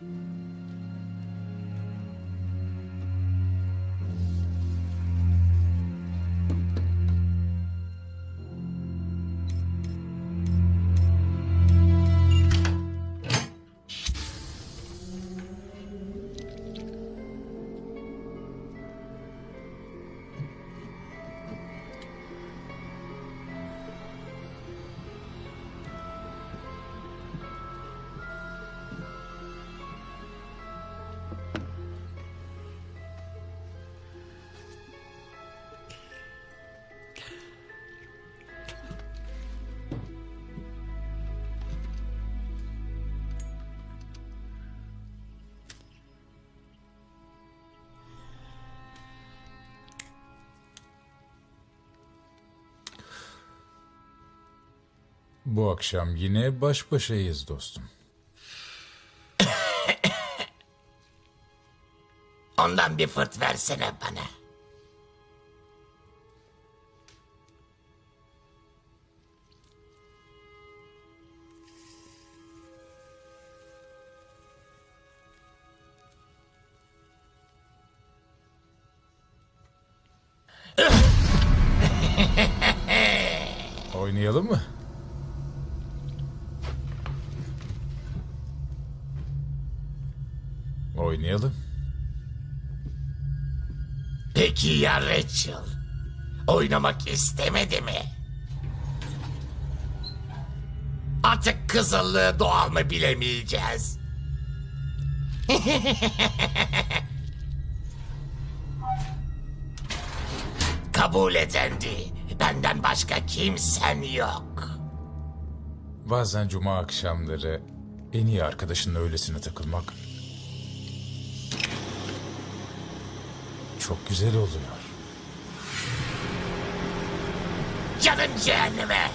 Música Bu akşam yine baş başayız dostum. Ondan bir fırt versene bana. Oynayalım mı? Oynayalım. Peki ya Rachel? Oynamak istemedi mi? Artık kızıllığı doğal mı bilemeyeceğiz. Kabul edendi. Benden başka kimsen yok. Bazen cuma akşamları en iyi arkadaşınla öylesine takılmak çok güzel oluyor. Canın cehenneme.